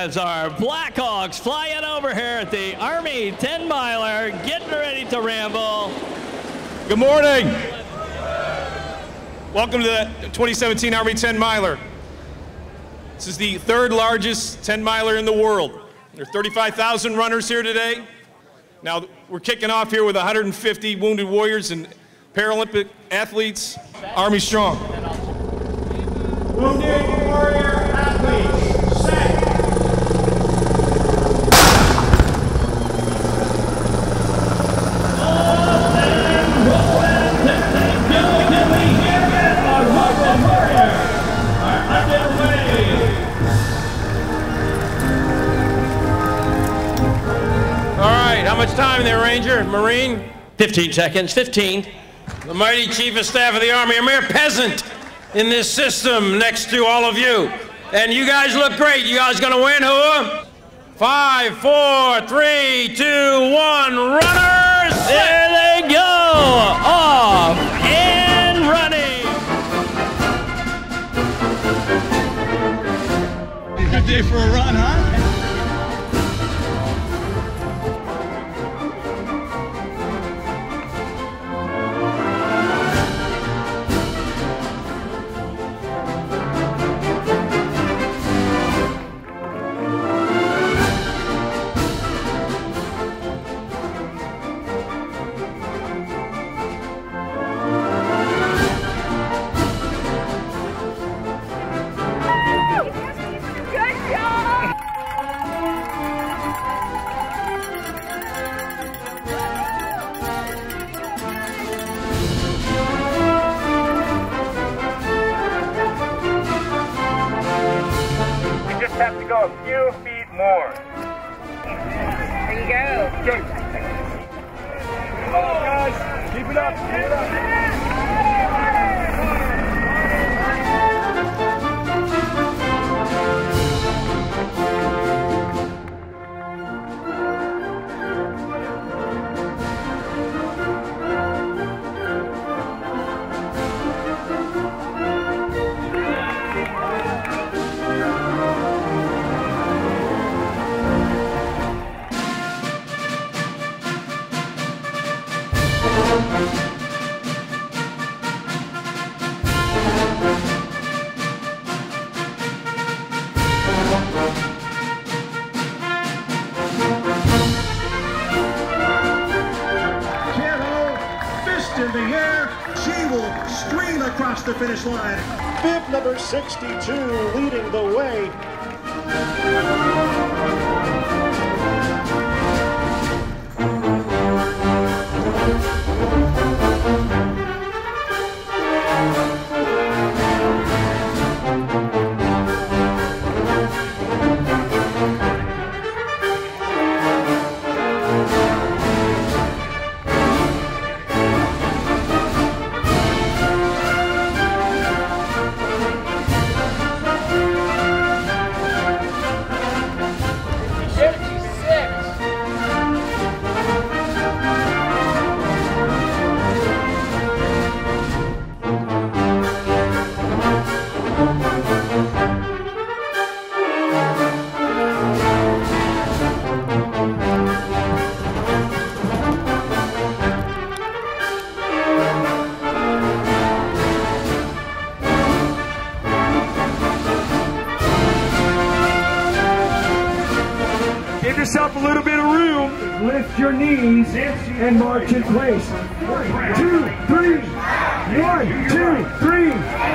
as our Blackhawks fly it over here at the Army 10 miler, getting ready to ramble. Good morning. Welcome to the 2017 Army 10 miler. This is the third largest 10 miler in the world. There are 35,000 runners here today. Now, we're kicking off here with 150 Wounded Warriors and Paralympic athletes. Army Strong. Wounded Warrior much time there, Ranger? Marine? 15 seconds, 15. The mighty Chief of Staff of the Army, a mere peasant in this system next to all of you. And you guys look great. You guys gonna win, who? Five, four, three, two, one, runners! There they go! Off and running! Good day for a run, huh? Have to go a few feet more. There you go. Come on, guys. Keep it up. Keep it up. The air. She will stream across the finish line. Bib number 62 leading the way. Yourself a little bit of room. Lift your knees and march in place. Two, three. One, two, three.